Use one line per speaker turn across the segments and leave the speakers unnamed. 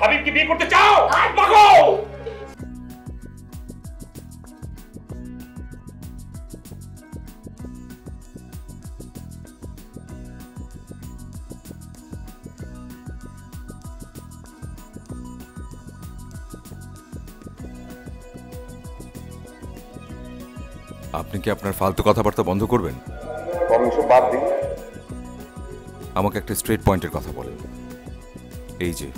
হাবিবকে বিয়ে করতে চাও? মাগো!
আপনি কি আপনার ফালতু কথাবার্তা বন্ধ করবেন?
বাদ দিন।
আমাকে একটা স্ট্রেট পয়েন্টের কথা বলেন। এই যে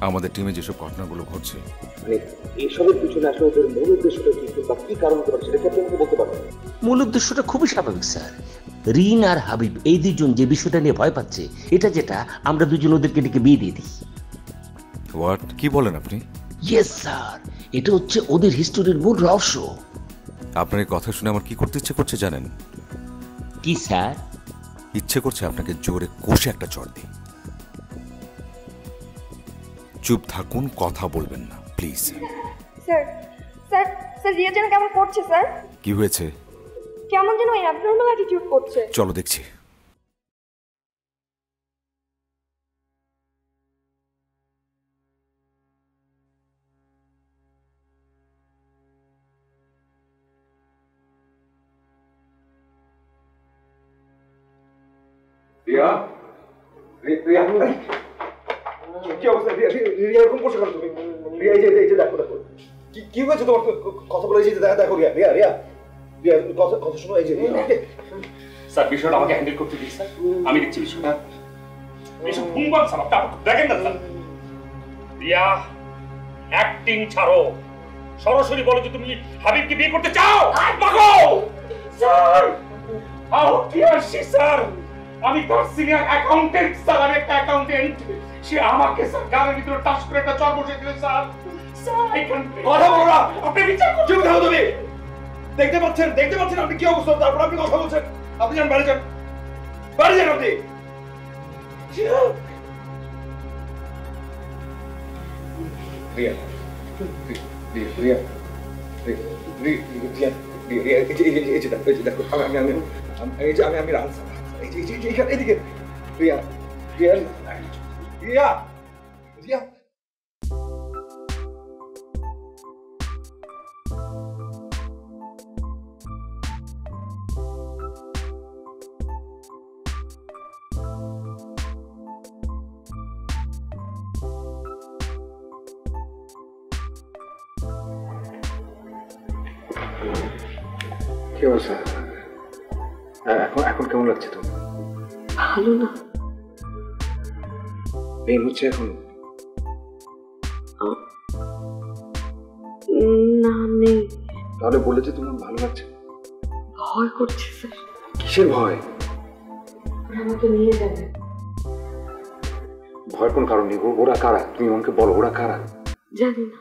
আমাদের টিমে যেসব ঘটনাগুলো ঘটছে।
মানে এসবের পিছনে আসলে ওদের মূল উদ্দেশ্যটা কি বা কি কারণ করে সেটা কি আপনি আমাকে বলতে পারবেন?
মূল উদ্দেশ্যটা খুবই স্বাভাবিক স্যার। রিন আর হাবিব এই দুজন যে বিষয়টা নিয়ে ভয় পাচ্ছে এটা যেটা আমরা দুজন ওদেরকে ডেকে বিয়ে দিয়ে দিই।
হোয়াট কি বলেন আপনি?
Yes sir. এটা হচ্ছে ওদের হিস্টোরির মূল রহস্য।
আপনার এই কথা শুনে আমার কি করতে ইচ্ছে করছে জানেন?
কি স্যার?
ইচ্ছে করছে আপনাকে জোরে কষে একটা চড় দিই। চুপ থাকুন কথা বলবেন না please.
Sir sir sir Riya যেন কেমন করছে স্যার?
কি হয়েছে?
কেমন যেন অ্যাবনর্মাল অ্যাটিটিউড করছে।
চলো দেখছি।
রিয়া? রি- রিয়া? কি- অবস্থা? রিয়া রি- রিয়া এরকম করছ কেন তুমি? রিয়া এই যে এই যে দেখো দেখো। কি কি হয়েছে তোমার? কথা বলে এই যে দেখো দেখো রিয়া রিয়া রিয়া। রিয়া কথা কথা শোনো এই যে রিয়া।
স্যার বিষয়টা আমাকে হ্যান্ডেল করতে দিন স্যার। আমি দেখছি বিষয়টা। স্যার আপনি দেখেন না স্যার। রিয়া অ্যাক্টিং ছাড়ো। সরাসরি বলো যে তুমি হাবিবকে বিয়ে করতে চাও? মাগো! স্যার! স্যার! আমি তার সিনিয়র অ্যাকাউন্টেন্ট স্যার আমি একটা অ্যাকাউন্টেন্ট সে আমাকে স্যার গানের ভিতরে টাচ করে একটা চর বসে দিল স্যার স্যার আই ক্যান
কথা বলো না
আপনি বিচার করুন
চুপ থাকো তুমি দেখতে পাচ্ছেন দেখতে পাচ্ছেন আপনি কি অবস্থা তারপর আপনি কথা বলছেন আপনি যান বাড়ি যান বাড়ি যান আপনি রিয়া রিয়া রিয়া রিয়া রিয়া রিয়া এই যে দেখো এই দেখো আমি আমি আমি আমি- রান যে এই যে এই যে এইখানে এদিকে রিয়া রিয়া রিয়া রিয়া কি অবস্থা হ্যাঁ, এখন এখন কেমন লাগছে তোমার?
ভালো না।
পেন হচ্ছে এখন?
না নেই।
তাহলে বলে যে তোমার ভালো লাগছে?
ভয় করছে স্যার।
কিসের ভয়?
আমাকে নিয়ে যাবে।
ভয়ের কোন কারণ নেই? ওরা কারা? তুমি আমাকে বলো ওরা কারা?
জানি না।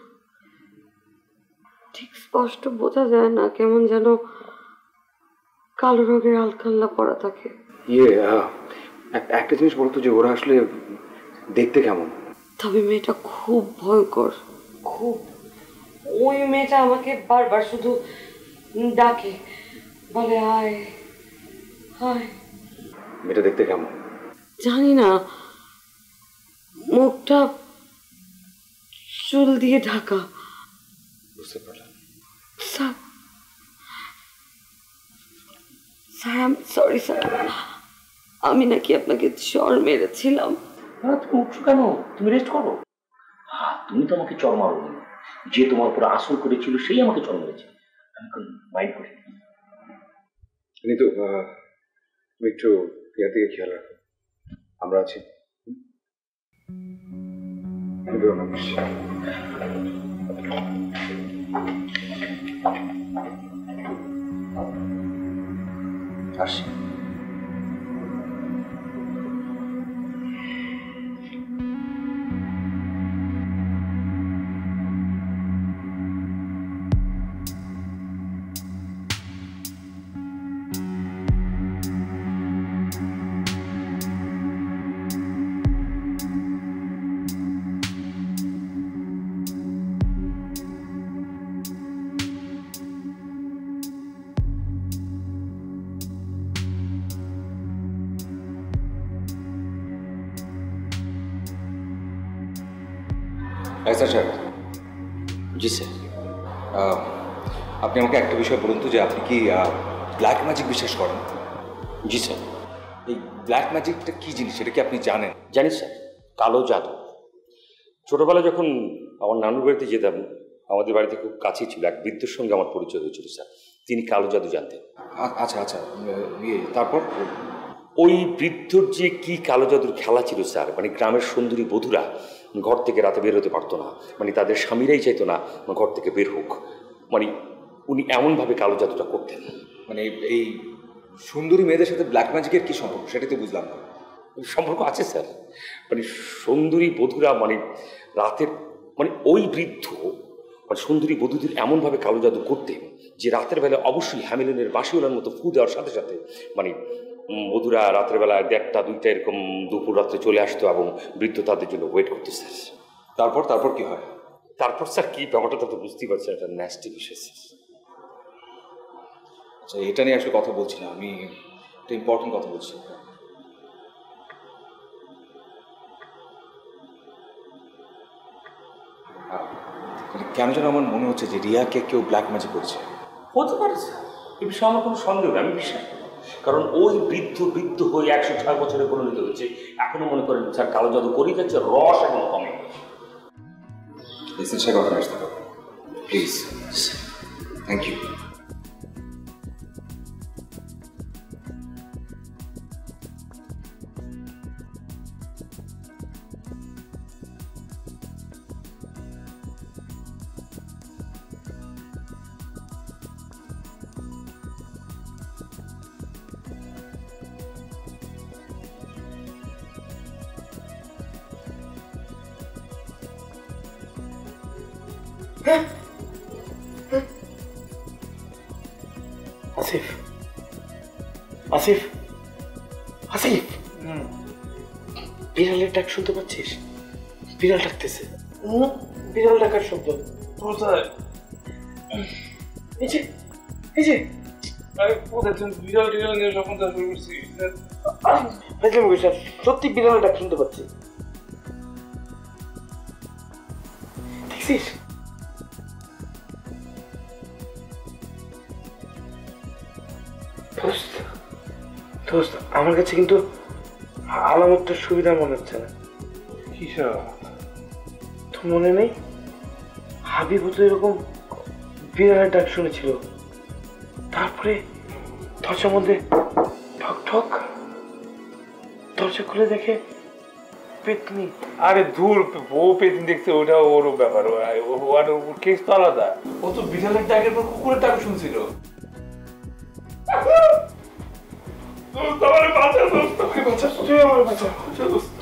ঠিক স্পষ্ট বোঝা যায় না কেমন যেন কালো রঙের আলকাল্লা পড়া থাকে
ইয়ে এক- একটা জিনিস বলতো যে ওরা আসলে দেখতে কেমন?
তবে মেয়েটা খুব ভয়ঙ্কর। খুব। ওই মেয়েটা আমাকে বারবার শুধু ডাকে বলে আয় হায়
মেয়েটা দেখতে কেমন?
জানি না। মুখটা চুল দিয়ে ঢাকা।
বুঝতে পারলাম।
Sir sir I sorry sir. আমি নাকি আপনাকে চর মেরেছিলাম।
না তুমি উঠছো কেন? তুমি রেস্ট করো। হ্যাঁ তুমি তো আমাকে চর মারো যে তোমার উপর আসল করেছিল সেই আমাকে চর মেরেছে। আমি কোন মাইন্ড করি।
কিন্তু আহ, তুমি একটু ইয়ার দিকে খেয়াল রাখো। আমরা আছি। হুম? আমি I
师
স্যার সাহেব
জি স্যার
আপনি আমাকে একটা বিষয় বলুন তো যে আপনি কি ব্ল্যাক ম্যাজিক বিশ্বাস করেন?
জি স্যার
এই ব্ল্যাক ম্যাজিকটা কী জিনিস? সেটা কি আপনি জানেন?
জানি স্যার কালো জাদু।
ছোটবেলায় যখন আমার নানুর বাড়িতে যেতাম আমাদের বাড়িতে খুব কাছেই ছিল এক বৃদ্ধের সঙ্গে আমার পরিচয় হয়েছিল স্যার তিনি কালো জাদু জানতেন।
আচ্ছা আচ্ছা। ইয়ে তারপর?
ওই বৃদ্ধর যে কি কালো জাদুর খেলা ছিল স্যার মানে গ্রামের সুন্দরী বধূরা ঘর থেকে রাতে বের হতে পারতো না। মানে তাদের স্বামীরাই চাইতো না ঘর থেকে বের হোক। মানে উনি এমনভাবে কালো জাদুটা করতেন।
মানে এই সুন্দরী মেয়েদের সাথে ব্ল্যাক ম্যাজিকের কি সম্পর্ক? সেটাই তো বুঝলাম না।
সম্পর্ক আছে স্যার। মানে সুন্দরী বধূরা মানে রাতের মানে ওই বৃদ্ধ মানে সুন্দরী বধূদের এমনভাবে কালো জাদু করতেন যে রাতের বেলা অবশ্যই হ্যামিলনের বাসিওলার মতো ফু দেওয়ার সাথে সাথে মানে বধূরা রাতের বেলা দেড়টা দুইটা এরকম দুপুর রাত্রে চলে আসতো এবং বৃদ্ধ তাদের জন্য ওয়েট করতো স্যার
তারপর তারপর কি হয়?
তারপর স্যার কি ব্যাপারটা? তো বুঝতেই পারছেন একটা ন্যাস্টি বিষয় স্যার।
আচ্ছা এটা নিয়ে আসলে কথা বলছি না আমি একটা ইম্পর্টেন্ট কথা বলছি মানে কেন যেন আমার মনে হচ্ছে যে রিয়াকে কেউ ব্ল্যাক ম্যাজিক করছে।
হতে পারে স্যার। এ বিষয়ে আমার কোনো সন্দেহ নেই আমি বিশ্বাস। করি। কারণ ওই বৃদ্ধ বৃদ্ধ হয়ে একশো ছয় বছরে পরিণত হয়েছে। এখনও মনে করেন, স্যার, কালো জাদু করেই যাচ্ছে, রস এখনও কমে
গেছে please thank you
Asif. Asif. Asif. বিড়ালের ডাক শুনতে পাচ্ছিস? বিড়াল ডাকতেছে। বিড়াল ডাকার শব্দ। কোথায়? এই যে এই যে।
আরে কোথায়? তুমি বিড়াল টিড়াল নিয়ে যখন তা করছি
ফাইজলামি করিস না। সত্যি বিড়ালের ডাক শুনতে পাচ্ছি। দেখছিস? দোস্ত আমার কাছে কিন্তু আলামতটা সুবিধা মনে হচ্ছে না।
কিসব
তো মনে নেই? হাবিবও তো এরকম বিড়ালের ডাক শুনেছিল। তারপরে দরজার মধ্যে ঠক ঠক দরজা খুলে দেখে পেতনি।
আরে দূর বউ পেদিন দেখতে ওটা ওর ব্যাপার। ও ও- ওর কেস তো আলাদা। ও তো বিড়ালের ডাকের পর কুকুরের ডাক শুনছিল। আমাকে বাঁচা
তুই আমার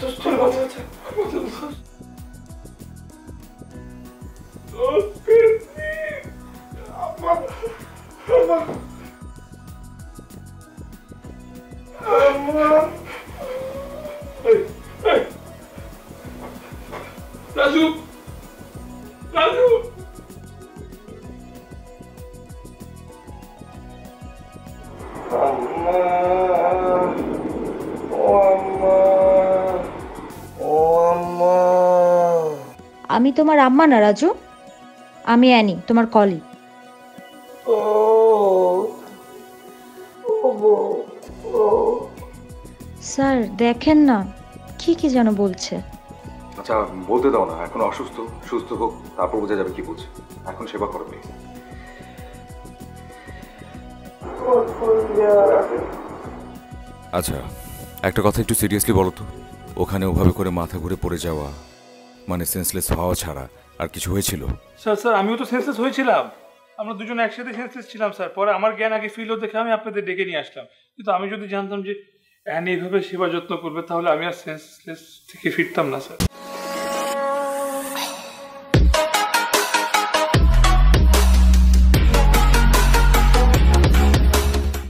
আমি তোমার আম্মা না রাজু? আমি অ্যানি তোমার কলি। স্যার দেখেন না। কি কি যেন বলছে।
আচ্ছা বলতে দাও না এখন অসুস্থ সুস্থ হোক তারপর বোঝা যাবে কি বলছে। এখন সেবা করো প্লিজ আচ্ছা একটা কথা একটু সিরিয়াসলি বলো তো। ওখানে ওভাবে করে মাথা ঘুরে পড়ে যাওয়া মানে সেন্সলেস হওয়া ছাড়া আর কিছু হয়েছিল?
স্যার স্যার, আমিও তো সেন্সলেস হয়েছিলাম। আমরা দুজন একসাথে সেন্সলেস ছিলাম, স্যার। পরে আমার জ্ঞান আগে ফিল দেখে আমি আপনাদের ডেকে নিয়ে আসলাম। কিন্তু আমি যদি জানতাম যে অ্যান এইভাবে সেবা যত্ন করবে, তাহলে আমি আর সেন্সলেস থেকে ফিরতাম না, স্যার।